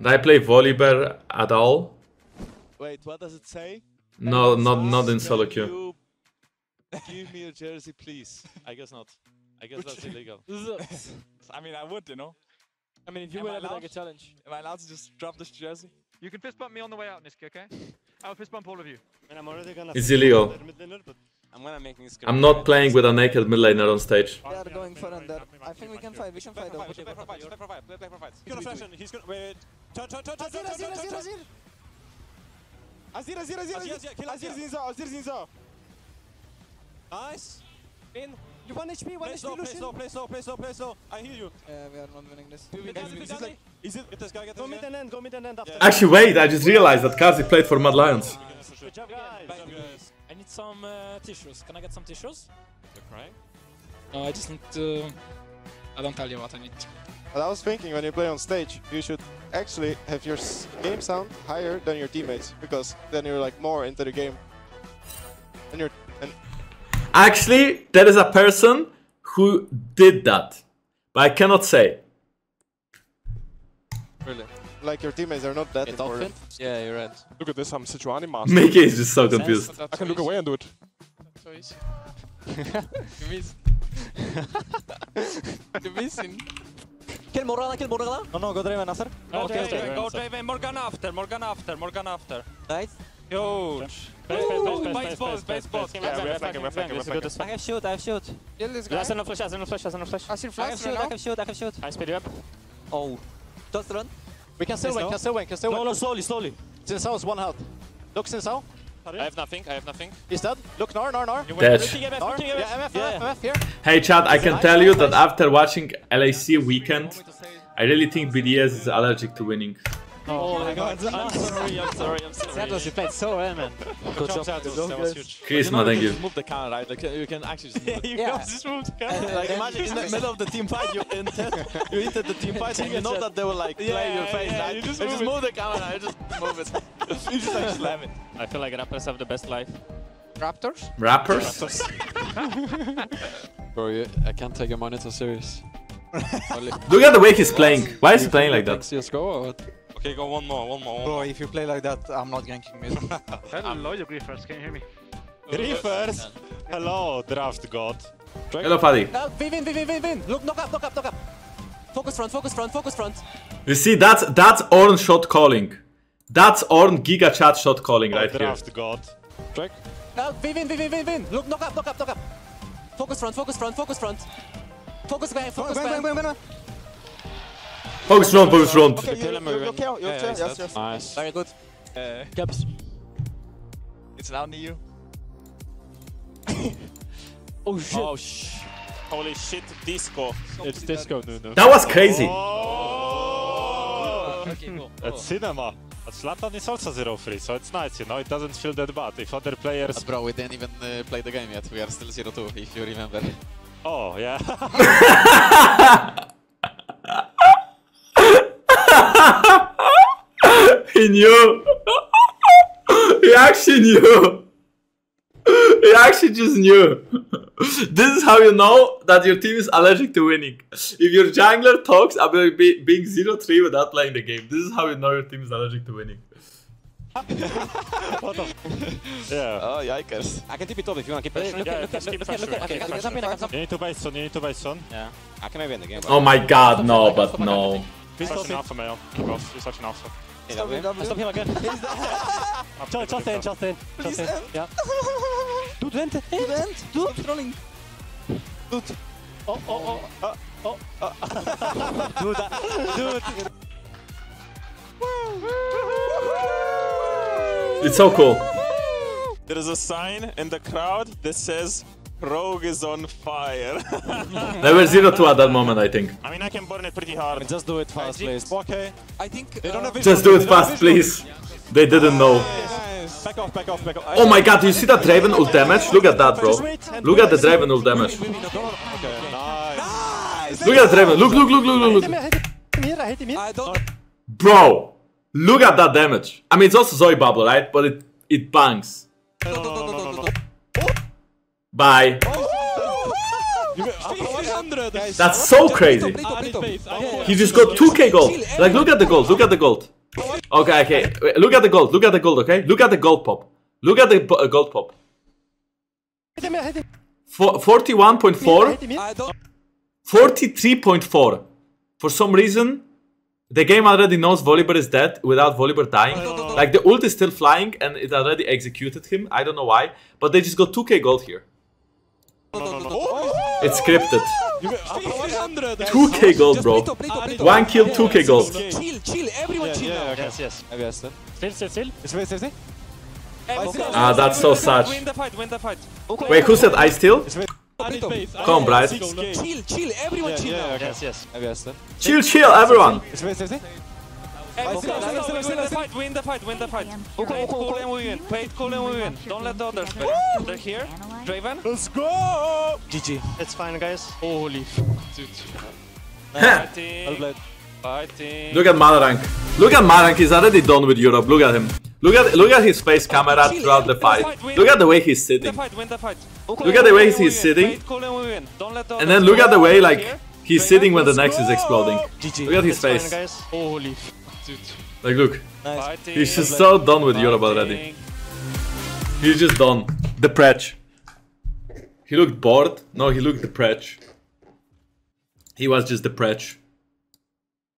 Did I play volleyball at all? Wait, what does it say? No, not not in solo queue. Give me a jersey, please. I guess not. I guess that's illegal. I mean, I would, you know. I mean, if you Am win I every like a challenge. Am I allowed to just drop this jersey? You can fist bump me on the way out, Niski, okay? I'll fist bump all of you. And I'm already gonna It's illegal. I'm gonna make this. I'm not playing with a naked mid laner on stage. They are going for under. I think we can fight. We can fight. Play over play here. provides, play provides, play play provides. he's gonna flash and he's gonna wait. Turn, turn, turn, turn, Azir, turn, Azir, turn, Azir, turn, Azir. Azir, Azir, Azir, Azir, Azir, kill Azir, Azir. Xin Zhao, Azir, Xin Zhao. Nice. In. You one HP, one Play HP, slow, play Lucian. slow, play slow, play slow, play slow. I heal you. Yeah, we are not winning this. Guys, is it like, is it, get this guy, get this Go mid and end. Go mid and end after. Yeah. Actually, wait, I just realized that Kazi played for Mad Lions. Good job, guys. Good job, guys. I need some uh, tissues. Can I get some tissues? You're crying? No, I just need to. I don't tell you what I need. But I was thinking when you play on stage, you should actually have your game sound higher than your teammates because then you're like more into the game. And you're and Actually, there is a person who did that, but I cannot say. Really? like your teammates are not that Get important. Yeah, you're right. Look at this, I'm Sichuani master. Mickey is just so confused. I can look away and do it. So easy. You miss. You're missing. Kill Morgana, kill Morgana. No, no, go Draven after. Go Okay, Draven, okay. go Draven, Morgan after, Morgan after, Morgan after. Nice. Huge. Base boss, base boss. Yeah, we're flanking, we're flanking, we're flanking. I have shoot, I have shoot. Kill this guy. Yes, no flash, yes, no flash, yes, no flash. I see I flash have shoot, I have shoot, I have shoot. I speed you up. Oh. Just run. We can still win, no? can still win, can still win. no, no, slowly, slowly. Xin is one health. Look Xin Zhao. I have nothing, I have nothing. He's dead. Look Gnar, Gnar, Gnar. Dead. Hey chat, I can tell you that after watching LEC Weekend, I really think BDS is allergic to winning. Oh, oh my god. I'm sorry, I'm sorry, I'm sorry. Santos, you played so well, man. Good job, Santos. That was huge. Charisma, thank you. Just move the counter, right? Like, you can actually just move it. you Yeah. guys just moved the camera. Uh, like imagine in the middle of the team fight, you intent, you hinted the team fight, and you know that they will like play your face, yeah, right? you just move just move the camera, you just move it. you just like slam it. I feel like rappers have the best life. Raptors? Rappers? Bro, you, I can't take your monitor serious. Look at the way he's playing. Why is he playing like that? CSGO or what? Okay, go one more, one more, one more. Bro, if you play like that, I'm not ganking mid. Hello, you griefers, can you hear me? Reefers. Hello, draft god. Hello, Fadi. Uh, win, win, win, win, win, win. Look, knock up, knock up, knock up. Focus front, focus front, focus front. You see, that's that's Ornn shot calling. That's Ornn Giga Chat shot calling right here. draft god. Drake. Uh, win, win, win, win, win, win. Look, knock up, knock up, knock up. Focus front, focus front, focus front. Focus behind, focus behind. Focus front, focus front. Okay, you, you, you, Ruben. okay, you, Yeah, okay, he's yes, yes. Nice. Very good. Uh, Caps. it's now near you. Oh shit. Oh, sh Holy shit, disco. It's disco, Nuno. That was crazy. Oh! Okay, go. That's cinema. But Zlatan is also zero free, so it's nice, you know, it doesn't feel that bad. If other players... But bro, we didn't even uh, play the game yet. We are still 0-2, if you remember. Oh, yeah. knew. he actually knew. He actually just knew. this is how you know that your team is allergic to winning. If your jungler talks about be- being 0-3 without playing the game, this is how you know your team is allergic to winning. yeah. Oh, yikers. I can TP top if you want to keep Look Yeah, at, look just keep look at, look Okay, keep I can jump in, I can jump You need to buy soon, you need to buy soon. Yeah. I can maybe end the game. Oh my god, no, but no. He's such an alpha male. He was, he's such an alpha. Stop him, stop him again. just, just in, just in. Just in. Yeah. Dude, vent. Hey, vent. Dude, trolling. Dude. Oh, oh, oh. Uh, oh, oh. Dude, that, dude. It's so cool. There is a sign in the crowd that says Rogue is on fire. They were 0-2 at that moment, I think. I mean, I can burn it pretty hard. Just do it fast, please. Okay. I think. They don't uh, have vision. Just do it They don't have fast, vision. please. They didn't know. Nice. Back off, back off, back off. Oh my god, do you see that Draven ult damage? Look at that, bro. Look at the Draven ult damage. Okay, nice. Look at Draven. Look, look, look, look, look, look. I hit him here, I hit him here. I don't. Bro, look at that damage. I mean, it's also Zoe Bubble, right? But it it bangs. No, no, no. Bye. You got- 100! Guys, That's so crazy. He just got 2k gold. Like, look at the gold. Look at the gold. Okay, okay. Wait, Look at the gold. Look at the gold, okay? Look at the gold pop. Look at the uh, gold pop. Hit him, hit him. For 41.4, Hit him, I don't. 43.4. For some reason, the game already knows Volibear is dead without Volibear dying. Like, the ult is still flying and it already executed him. I don't know why. But they just got 2k gold here. It's scripted. 2k gold, bro. play top, play top, play top. One kill, 2k gold. Chill, chill, everyone chill yeah, now. okay. Yes, yes. Maybe I stand. Still, still, still. Stay, stay, stay. Ah, that's so sad. Win the fight, win the fight. Wait, who said I still? Play top. Base. Come, Bright. Chill, chill, everyone chill yeah, now. okay. Yes, yes. I stand. Chill, chill, everyone. Win the still. fight, win the fight, win the fight. Okay, Play it okay, cool and we win. Play it cool and we win. Don't let the others play. They're here. Draven. Let's go! GG. It's fine, guys. Holy f dude. Fighting. Fighting. Look at Malrang. Look at Malrang, he's already done with Europe. Look at him. Look at look at his face camera throughout the fight. Look at the way he's Win the sitting. fight, win the fight. Look at the way he's sitting. Cool and we win. Don't let the And then look at the way like he's sitting when the next is exploding. GG. Look at his It's fine, face. guys. Holy f dude. Like look. Fighting. He's just so done with Europe already. He's just done. Depressed. He looked bored. No, he looked depressed. He was just depressed.